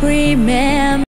things. Remember